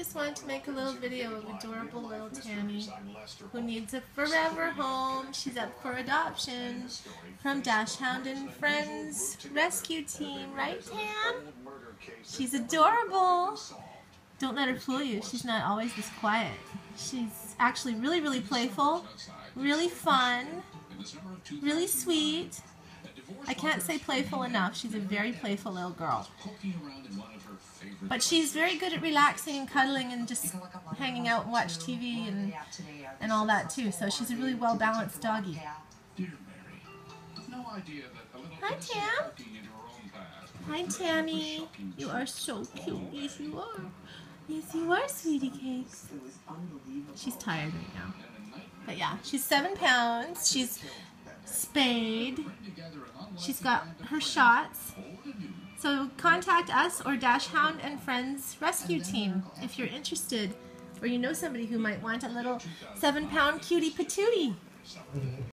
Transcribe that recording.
just wanted to make a little video of adorable little Tammy who needs a forever home. She's up for adoption from Dachshund and Friends Rescue Team, right Tam? She's adorable. Don't let her fool you. She's not always this quiet. She's actually really, really playful, really fun, really sweet. I can't say playful enough. She's a very playful little girl. But she's very good at relaxing and cuddling and just hanging out and watch TV and, and all that too. So she's a really well balanced doggy. Hi, Tam. Hi, Tammy. You are so cute. Yes, you are. Yes, you are, sweetie cakes. She's tired right now. But yeah, she's seven pounds. She's spayed. She's got her shots. So contact us or Dachshund and Friends Rescue Team if you're interested or you know somebody who might want a little seven pound cutie patootie.